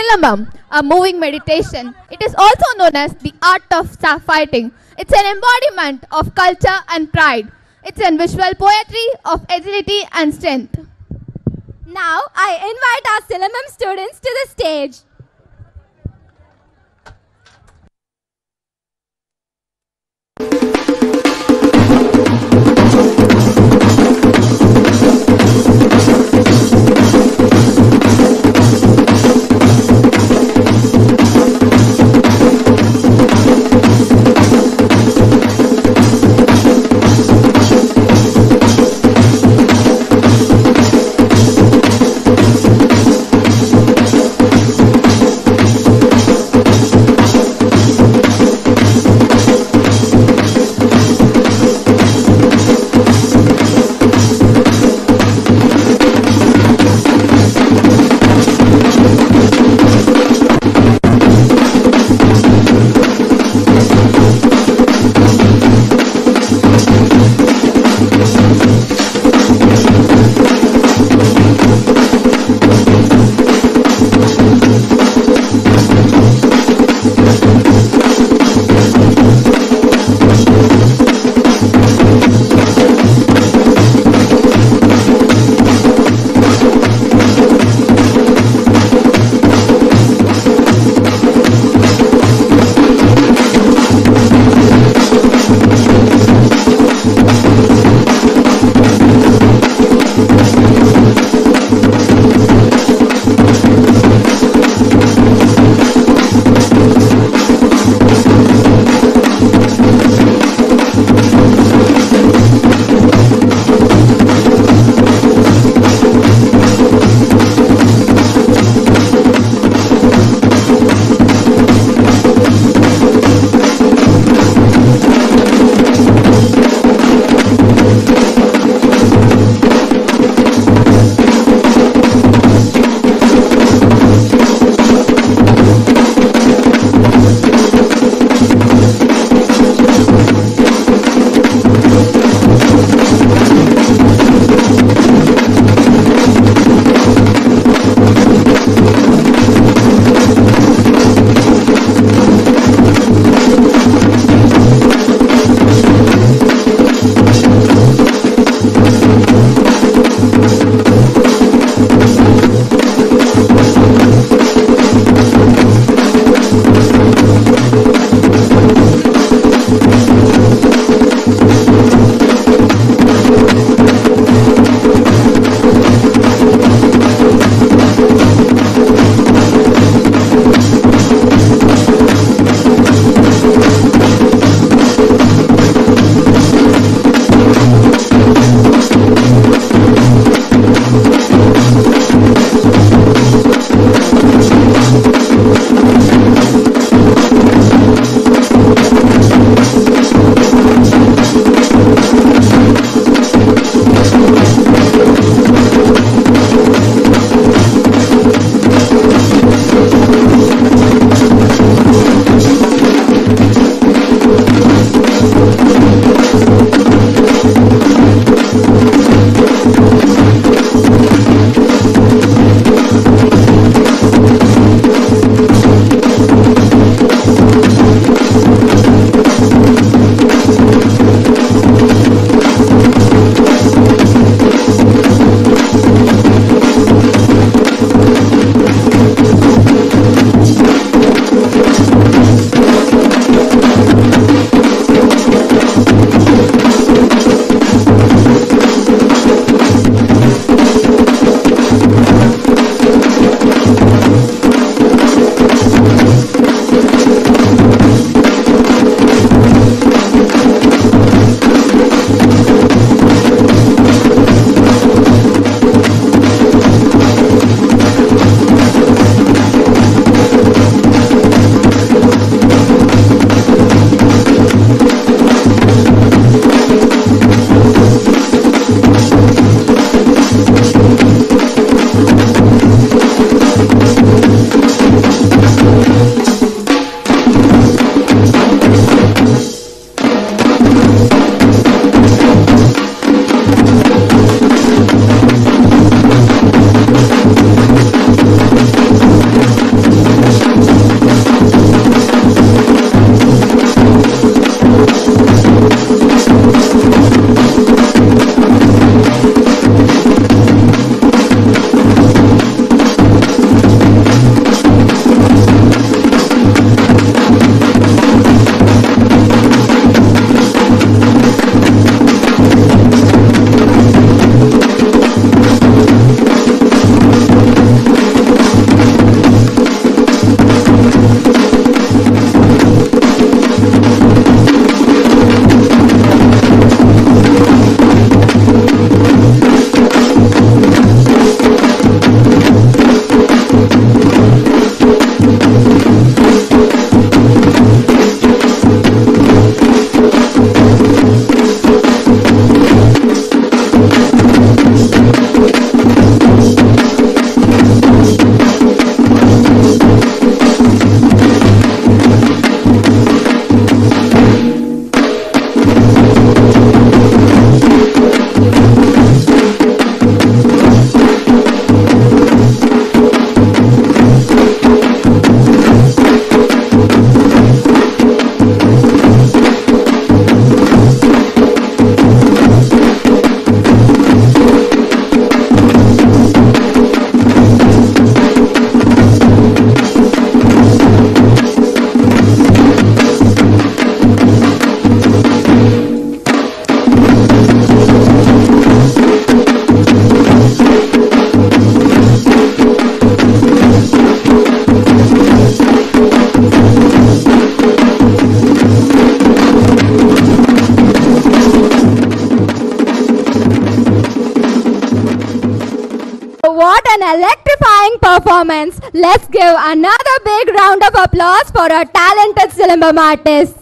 Silambam, a moving meditation. It is also known as the art of fighting. It's an embodiment of culture and pride. It's a visual poetry of agility and strength. Now I invite our Silambam students to the stage. Música electrifying performance. Let's give another big round of applause for our talented Silambam artists.